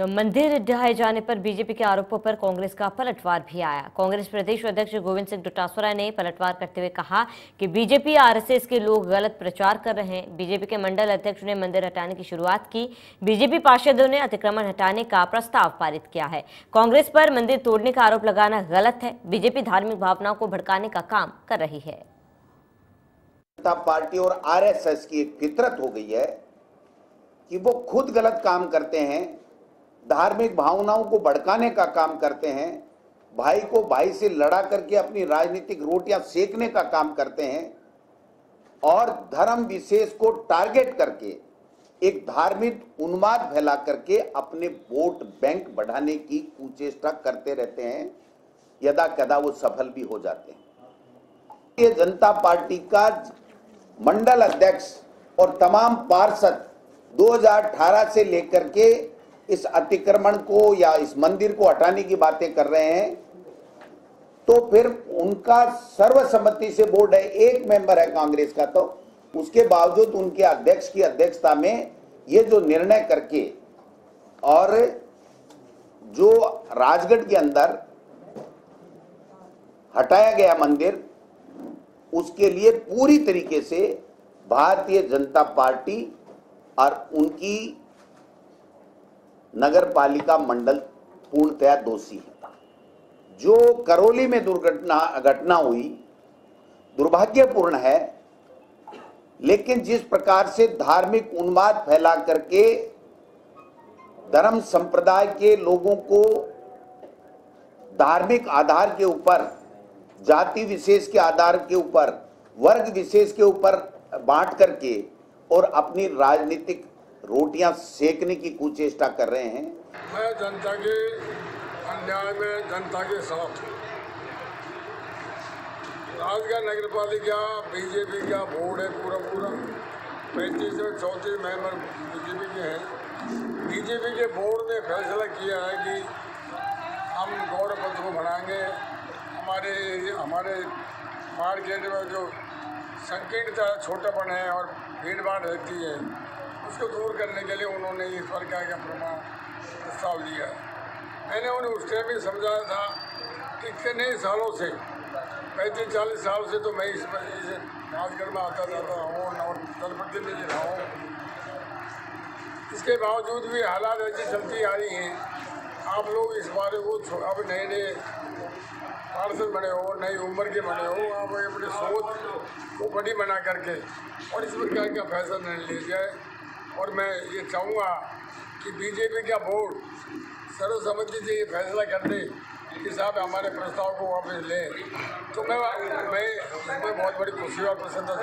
तो मंदिर ढहाए जाने पर बीजेपी के आरोपों पर कांग्रेस का पलटवार भी आया। कांग्रेस प्रदेश अध्यक्ष गोविंद सिंह डोटासरा ने पलटवार करते हुए कहा कि बीजेपी, आरएसएस के लोग गलत प्रचार कर रहे हैं। बीजेपी के मंडल अध्यक्ष ने मंदिर हटाने की शुरुआत की। बीजेपी पार्षदों ने अतिक्रमण हटाने का प्रस्ताव पारित किया है। कांग्रेस पर मंदिर तोड़ने का आरोप लगाना गलत है। बीजेपी धार्मिक भावनाओं को भड़काने का काम कर रही है। जनता पार्टी और आरएसएस की एक फितरत हो गई है कि वो खुद गलत काम करते हैं धार्मिक भावनाओं को भड़काने का काम करते हैं, भाई को भाई से लड़ा करके अपनी राजनीतिक रोटियाँ सेकने का काम करते हैं और धर्म विशेष को टारगेट करके एक धार्मिक उन्माद फैला करके अपने वोट बैंक बढ़ाने की कुचेष्टा करते रहते हैं यदा कदा वो सफल भी हो जाते हैं। ये जनता पार्टी का मंडल अध्यक्ष और तमाम पार्षद 2018 से लेकर के इस अतिक्रमण को या इस मंदिर को हटाने की बातें कर रहे हैं तो फिर उनका सर्वसम्मति से बोर्ड है, एक मेंबर है कांग्रेस का तो उसके बावजूद उनके अध्यक्ष की अध्यक्षता में ये जो निर्णय करके और जो राजगढ़ के अंदर हटाया गया मंदिर, उसके लिए पूरी तरीके से भारतीय जनता पार्टी और उनकी नगर पालिका मंडल पूर्णतया दोषी है। जो करौली में दुर्घटना, घटना हुई, दुर्भाग्यपूर्ण है, लेकिन जिस प्रकार से धार्मिक उन्माद फैला करके धर्म संप्रदाय के लोगों को धार्मिक आधार के ऊपर, जाति विशेष के आधार के ऊपर, वर्ग विशेष के ऊपर बांट करके और अपनी राजनीतिक रोटियाँ सेकने की कुचेष्टा कर रहे हैं। मैं जनता के अन्याय में जनता के साथ हूँ। राजगढ़ नगर पालिका बीजेपी का बोर्ड है पूरा पूरा। पैंतीस में चौंतीस मेंबर बीजेपी के हैं। बीजेपी के बोर्ड ने फैसला किया है कि हम पत्र को बढ़ाएँगे हमारे हमारे मार्केट में जो संकीर्णता, छोटापन है और भीड़ भाड़ रहती है उसको दूर करने के लिए उन्होंने प्रकार का प्रमाण प्रस्ताव दिया। मैंने उन्हें उस टाइम भी समझाया था कि कितने सालों से, पैंतीस चालीस साल से तो मैं इस इस राजगढ़ में आता जाता हूँ और जनप्रतिनिधि रहा हूँ। इसके बावजूद भी हालात ऐसी चलती आ रही हैं। आप लोग इस बारे को अब नए नए पार्षद बने हो, नई उम्र के बने हो, आप अपने सोच को बड़ी बना करके और इस प्रकार का फैसला नहीं लिया जाए। और मैं ये चाहूँगा कि बीजेपी का बोर्ड सर्वसम्मति से ये फैसला कर दे कि साहब हमारे प्रस्ताव को वापस लें। तो मैं मैं इसमें बहुत बड़ी खुशी और प्रसन्नता